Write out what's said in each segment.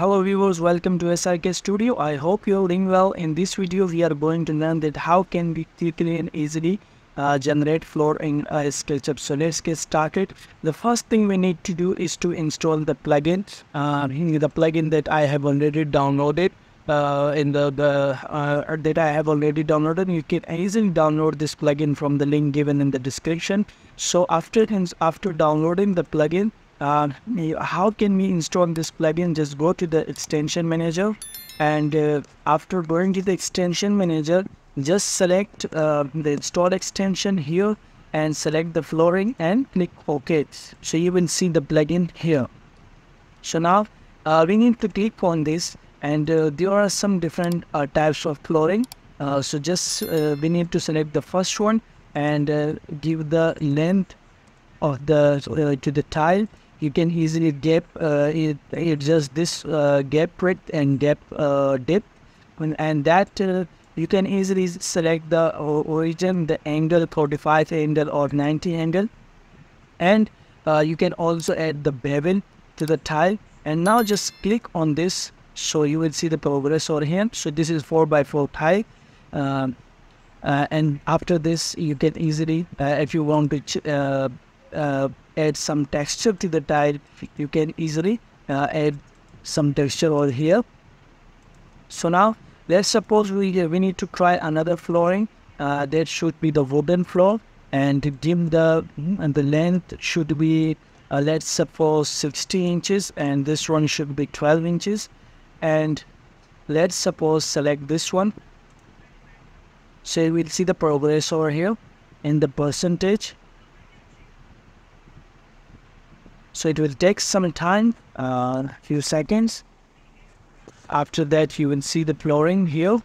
Hello viewers, welcome to SRK Studio. I hope you're doing well. In this video, we are going to learn that how can we quickly and easily uh, generate floor in uh, SketchUp. So let's get started. The first thing we need to do is to install the plugin. Uh, the plugin that I have already downloaded. Uh, in the, the uh, that I have already downloaded. You can easily download this plugin from the link given in the description. So after after downloading the plugin, uh, how can we install this plugin? Just go to the extension manager, and uh, after going to the extension manager, just select uh, the install extension here and select the flooring and click OK. So you will see the plugin here. So now uh, we need to click on this and uh, there are some different uh, types of flooring so just we need to select the first one and give the length of the to the tile you can easily gap it, adjust this gap width and depth depth and that you can easily select the origin the angle 45 angle or 90 angle. And you can also add the bevel to the tile. And now just click on this. So you will see the progress over here. So this is 4 by 4 tile. Um, uh, and after this you can easily uh, if you want to uh, uh, add some texture to the tile. You can easily uh, add some texture over here. So now let's suppose we we need to try another flooring that should be the wooden floor. And dim the and the length should be let's suppose 60 inches and this one should be 12 inches. And let's suppose select this one. So we'll see the progress over here in the percentage so it will take some time a uh, few seconds. After that you will see the flooring here.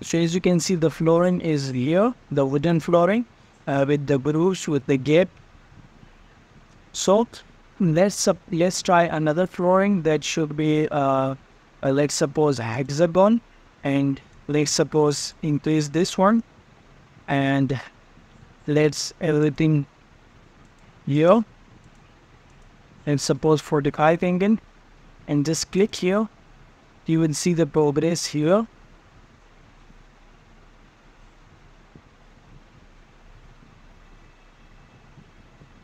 So as you can see the flooring is here the wooden flooring uh, with the grooves with the gap so let's let's try another flooring that should be uh, uh, let's suppose hexagon. And let's suppose increase this one. And let's everything here and suppose for the 45 angle and just click here you will see the progress here.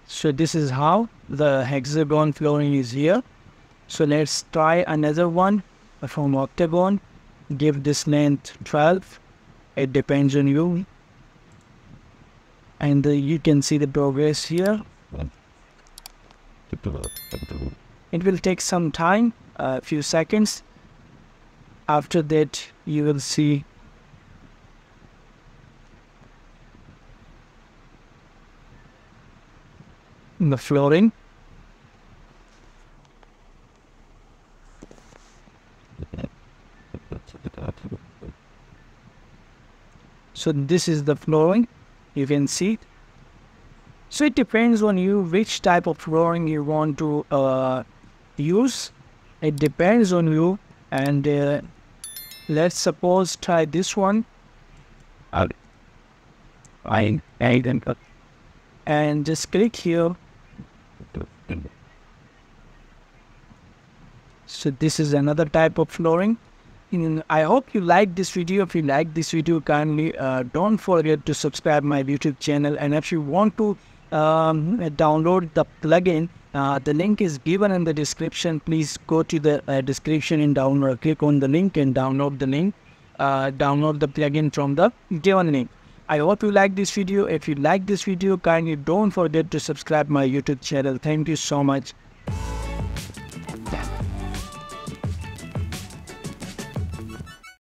So this is how the hexagon flooring is here. So let's try another one. From octagon give this length 12 it depends on you. And uh, you can see the progress here it will take some time a few seconds after that you will see the flooring. So this is the flooring, you can see it. So it depends on you which type of flooring you want to uh, use. It depends on you and uh, let's suppose try this one. I, I, and just click here so this is another type of flooring I hope you like this video. If you like this video, kindly uh, don't forget to subscribe my YouTube channel. And if you want to um, download the plugin, uh, the link is given in the description. Please go to the uh, description and download. Click on the link and download the link. Uh, download the plugin from the given link. I hope you like this video. If you like this video, kindly don't forget to subscribe my YouTube channel. Thank you so much.